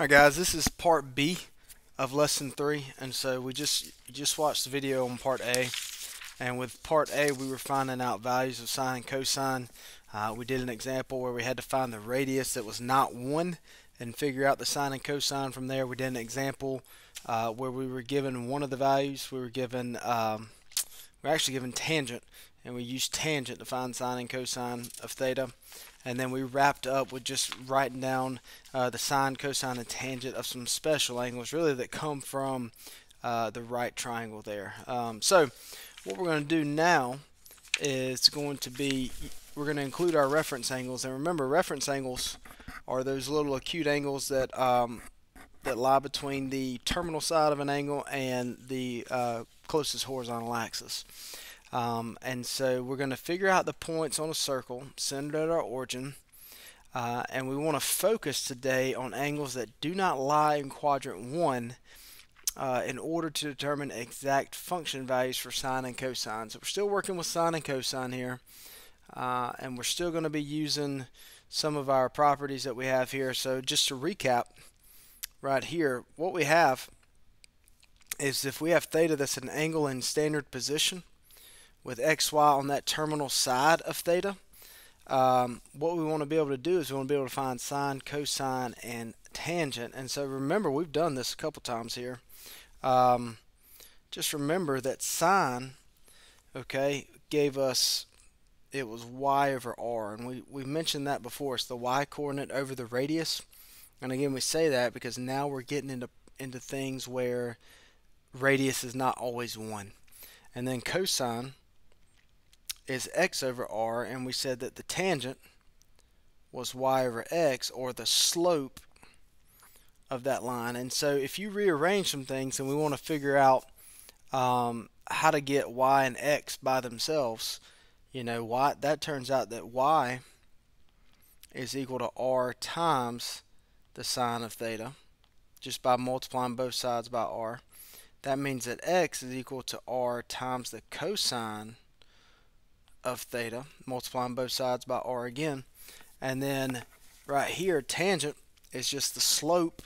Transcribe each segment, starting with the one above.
Alright guys, this is part B of lesson 3 and so we just just watched the video on part A and with part A we were finding out values of sine and cosine. Uh, we did an example where we had to find the radius that was not 1 and figure out the sine and cosine from there. We did an example uh, where we were given one of the values. We were given, um, we are actually given tangent and we used tangent to find sine and cosine of theta and then we wrapped up with just writing down uh, the sine, cosine, and tangent of some special angles, really that come from uh, the right triangle there. Um, so what we're going to do now is going to be, we're going to include our reference angles, and remember reference angles are those little acute angles that um, that lie between the terminal side of an angle and the uh, closest horizontal axis. Um, and so we're going to figure out the points on a circle centered at our origin. Uh, and we want to focus today on angles that do not lie in quadrant 1 uh, in order to determine exact function values for sine and cosine. So we're still working with sine and cosine here. Uh, and we're still going to be using some of our properties that we have here. So just to recap right here, what we have is if we have theta that's an angle in standard position, with xy on that terminal side of theta, um, what we want to be able to do is we want to be able to find sine, cosine, and tangent. And so remember, we've done this a couple times here. Um, just remember that sine, okay, gave us, it was y over r. And we, we mentioned that before. It's the y coordinate over the radius. And again, we say that because now we're getting into, into things where radius is not always 1. And then cosine, is x over r and we said that the tangent was y over x or the slope of that line. And so if you rearrange some things and we want to figure out um, how to get y and x by themselves you know y that turns out that y is equal to r times the sine of theta just by multiplying both sides by r. That means that x is equal to r times the cosine of theta, multiplying both sides by r again. And then right here, tangent is just the slope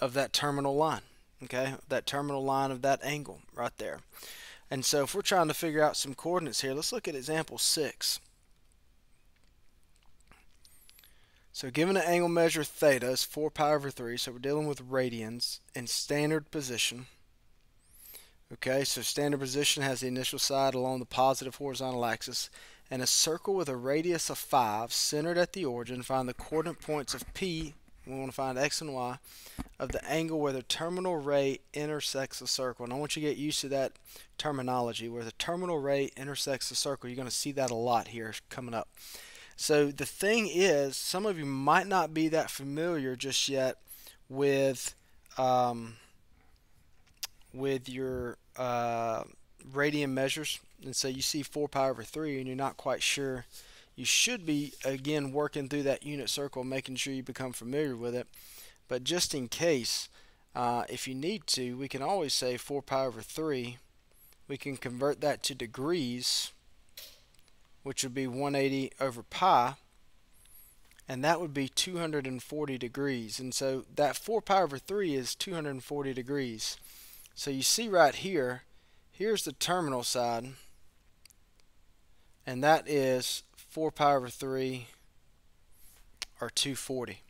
of that terminal line. Okay, that terminal line of that angle right there. And so if we're trying to figure out some coordinates here, let's look at example 6. So given an angle measure theta is 4 pi over 3, so we're dealing with radians in standard position. Okay, so standard position has the initial side along the positive horizontal axis and a circle with a radius of 5 centered at the origin. Find the coordinate points of P, we want to find X and Y, of the angle where the terminal ray intersects the circle. And I want you to get used to that terminology, where the terminal ray intersects the circle. You're going to see that a lot here coming up. So the thing is, some of you might not be that familiar just yet with... Um, with your uh, radian measures and so you see 4 pi over 3 and you're not quite sure you should be again working through that unit circle making sure you become familiar with it. But just in case uh, if you need to we can always say 4 pi over 3 we can convert that to degrees which would be 180 over pi and that would be 240 degrees. And so that 4 pi over 3 is 240 degrees so you see right here, here's the terminal side, and that is 4 pi over 3 or 240.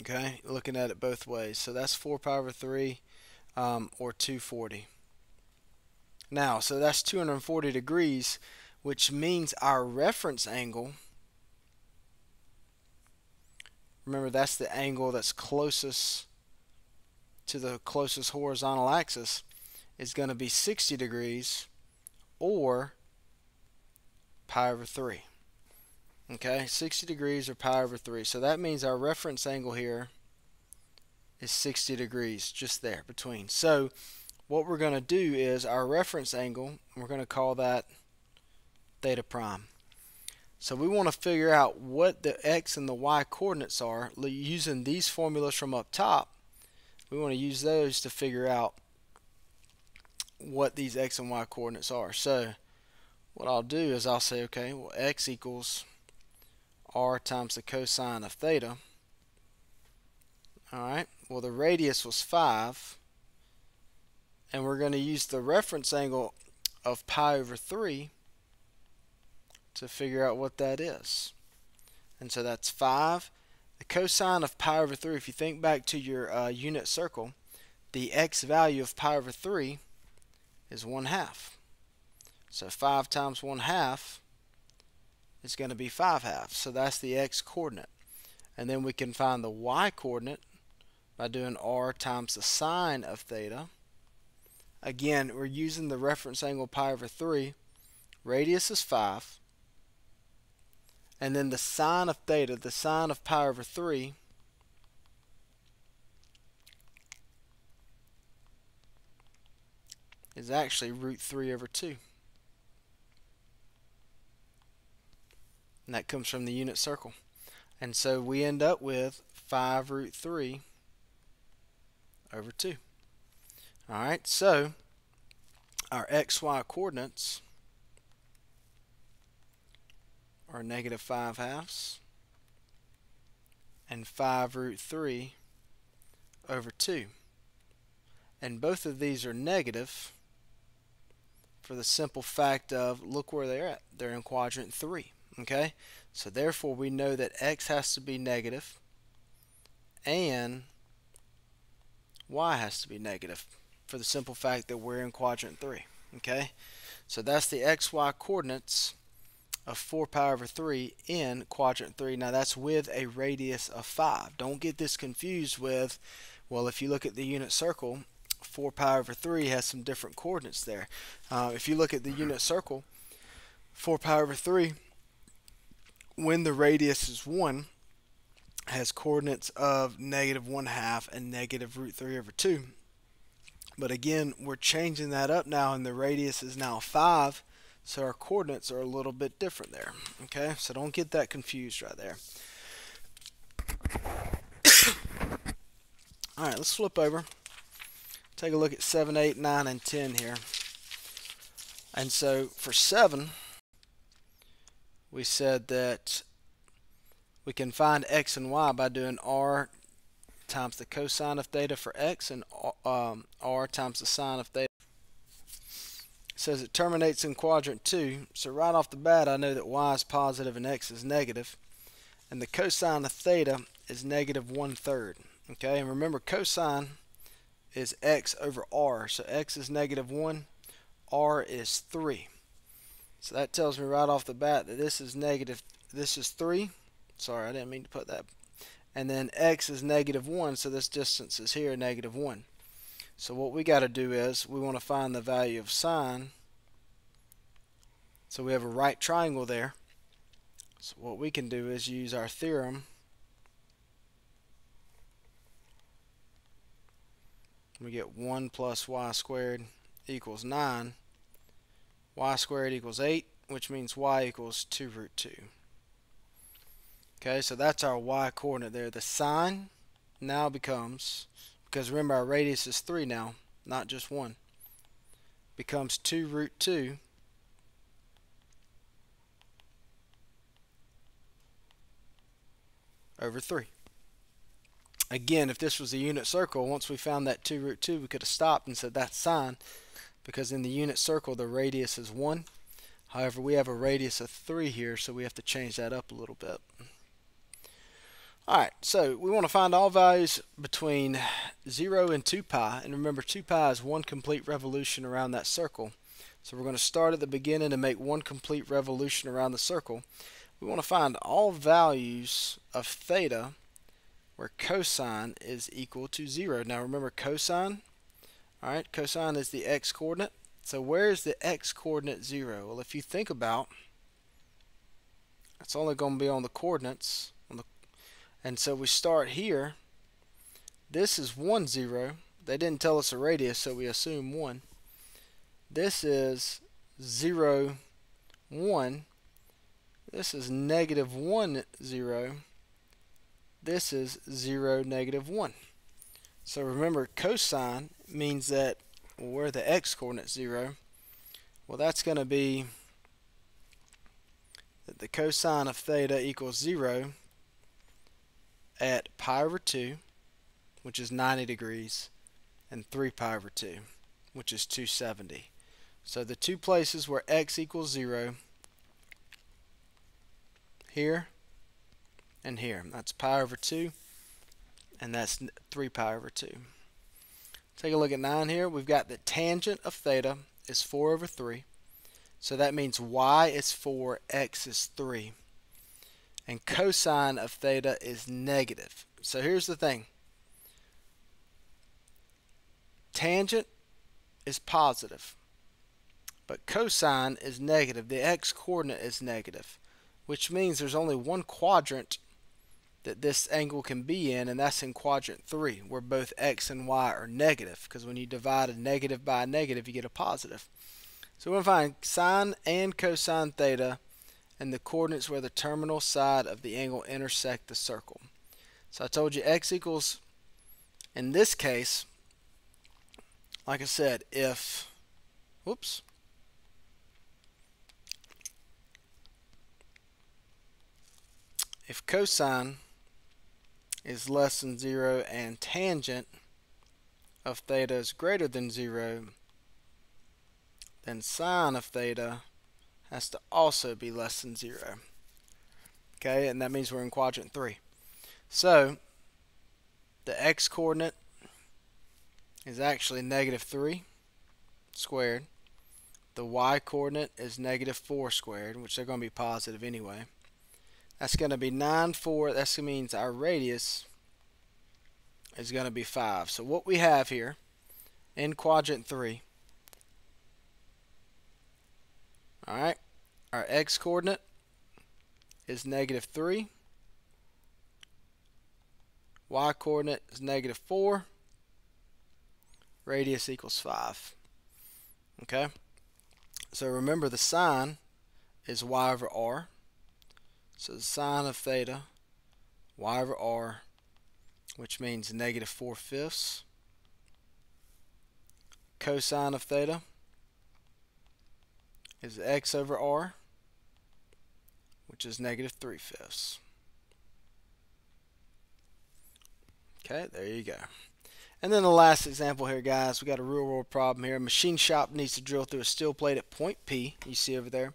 Okay, looking at it both ways. So that's 4 pi over 3 um, or 240. Now, so that's 240 degrees, which means our reference angle, remember that's the angle that's closest to the closest horizontal axis is going to be 60 degrees or pi over 3. Okay, 60 degrees or pi over 3. So that means our reference angle here is 60 degrees just there between. So what we're going to do is our reference angle, we're going to call that theta prime. So we want to figure out what the x and the y coordinates are using these formulas from up top we want to use those to figure out what these x and y coordinates are. So what I'll do is I'll say, okay, well, x equals r times the cosine of theta. Alright, well the radius was 5 and we're going to use the reference angle of pi over 3 to figure out what that is. And so that's 5. The cosine of pi over 3, if you think back to your uh, unit circle, the x value of pi over 3 is 1 half. So 5 times 1 half is going to be 5 halves. So that's the x coordinate. And then we can find the y coordinate by doing r times the sine of theta. Again, we're using the reference angle pi over 3. Radius is 5. And then the sine of theta, the sine of pi over 3, is actually root 3 over 2. And that comes from the unit circle. And so we end up with 5 root 3 over 2. Alright, so our xy coordinates are negative 5 halves and 5 root 3 over 2. And both of these are negative for the simple fact of look where they're at. They're in quadrant 3. Okay? So therefore we know that x has to be negative and y has to be negative for the simple fact that we're in quadrant 3. Okay? So that's the xy coordinates of 4 pi over 3 in quadrant 3. Now that's with a radius of 5. Don't get this confused with, well, if you look at the unit circle, 4 pi over 3 has some different coordinates there. Uh, if you look at the unit circle, 4 pi over 3, when the radius is 1, has coordinates of negative 1 half and negative root 3 over 2. But again, we're changing that up now and the radius is now 5 so our coordinates are a little bit different there. Okay, so don't get that confused right there. Alright, let's flip over. Take a look at 7, 8, 9, and 10 here. And so for 7, we said that we can find x and y by doing r times the cosine of theta for x and um, r times the sine of theta says it terminates in quadrant 2. So right off the bat, I know that y is positive and x is negative. And the cosine of theta is negative one-third. Okay, and remember cosine is x over r. So x is negative 1, r is 3. So that tells me right off the bat that this is negative, this is 3. Sorry, I didn't mean to put that. And then x is negative 1, so this distance is here, negative 1. So what we got to do is we want to find the value of sine so we have a right triangle there. So what we can do is use our theorem. We get 1 plus y squared equals 9. y squared equals 8, which means y equals 2 root 2. Okay, so that's our y coordinate there. The sine now becomes, because remember our radius is 3 now, not just 1, becomes 2 root 2 over 3. Again, if this was a unit circle, once we found that 2 root 2, we could have stopped and said that's sine, because in the unit circle the radius is 1. However, we have a radius of 3 here, so we have to change that up a little bit. Alright, so we want to find all values between 0 and 2 pi, and remember 2 pi is one complete revolution around that circle. So we're going to start at the beginning and make one complete revolution around the circle we want to find all values of theta where cosine is equal to 0. Now remember cosine, alright, cosine is the x coordinate. So where is the x coordinate 0? Well, if you think about, it's only going to be on the coordinates. And so we start here. This is 1, 0. They didn't tell us a radius, so we assume 1. This is 0, 1. This is negative 1, 0. This is 0, negative 1. So remember, cosine means that where the x coordinate 0, well that's going to be that the cosine of theta equals 0 at pi over 2, which is 90 degrees, and 3 pi over 2, which is 270. So the two places where x equals 0, here and here. That's pi over 2, and that's 3 pi over 2. Take a look at 9 here. We've got the tangent of theta is 4 over 3. So that means y is 4, x is 3. And cosine of theta is negative. So here's the thing. Tangent is positive, but cosine is negative. The x-coordinate is negative, which means there's only one quadrant that this angle can be in, and that's in quadrant 3, where both x and y are negative, because when you divide a negative by a negative, you get a positive. So we're going to find sine and cosine theta and the coordinates where the terminal side of the angle intersect the circle. So I told you x equals, in this case, like I said, if, whoops, if cosine is less than 0 and tangent of theta is greater than 0, then sine of theta has to also be less than 0. Okay, and that means we're in quadrant 3. So, the x-coordinate is actually negative 3 squared. The y-coordinate is negative 4 squared, which they're going to be positive anyway. That's going to be 9, 4. That means our radius is going to be 5. So what we have here in quadrant 3, alright, our x-coordinate is negative 3. Y-coordinate is negative 4. Radius equals 5. Okay? So remember the sine is y over r. So the sine of theta, y over r, which means negative 4 fifths. Cosine of theta is x over r, which is negative 3 fifths. Okay, there you go. And then the last example here, guys, we got a real world problem here. A machine shop needs to drill through a steel plate at point P, you see over there.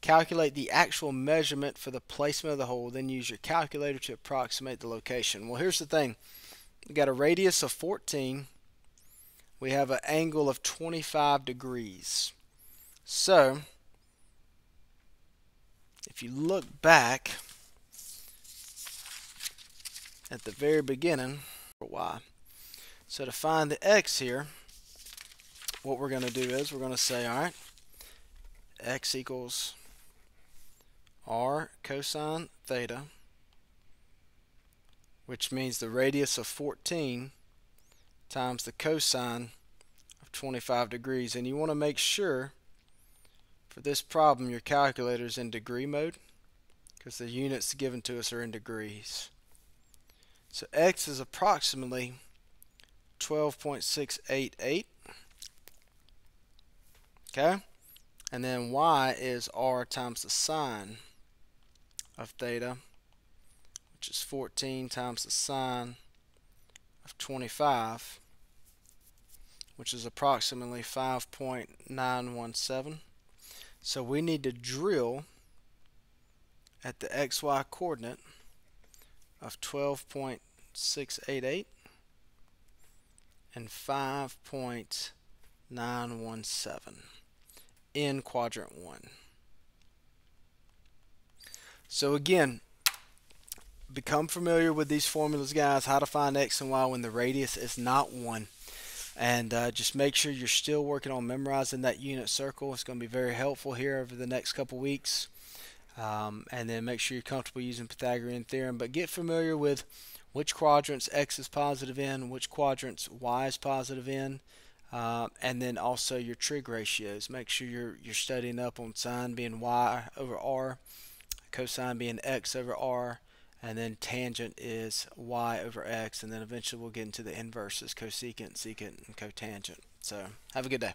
Calculate the actual measurement for the placement of the hole, then use your calculator to approximate the location. Well, here's the thing. We got a radius of 14. We have an angle of 25 degrees. So, if you look back at the very beginning, for y. So to find the x here, what we're going to do is we're going to say, all right, x equals r cosine theta, which means the radius of 14 times the cosine of 25 degrees. And you want to make sure for this problem your calculator is in degree mode because the units given to us are in degrees. So x is approximately 12.688. Okay? And then y is r times the sine of theta, which is 14 times the sine of 25, which is approximately 5.917. So we need to drill at the xy coordinate of 12.688 and 5.917 in quadrant 1. So again, become familiar with these formulas, guys, how to find x and y when the radius is not 1. And uh, just make sure you're still working on memorizing that unit circle. It's going to be very helpful here over the next couple weeks. Um, and then make sure you're comfortable using Pythagorean theorem. But get familiar with which quadrants x is positive in, which quadrants y is positive in. Uh, and then also your trig ratios. Make sure you're you're studying up on sine being y over r cosine being x over r, and then tangent is y over x, and then eventually we'll get into the inverses, cosecant, secant, and cotangent. So have a good day.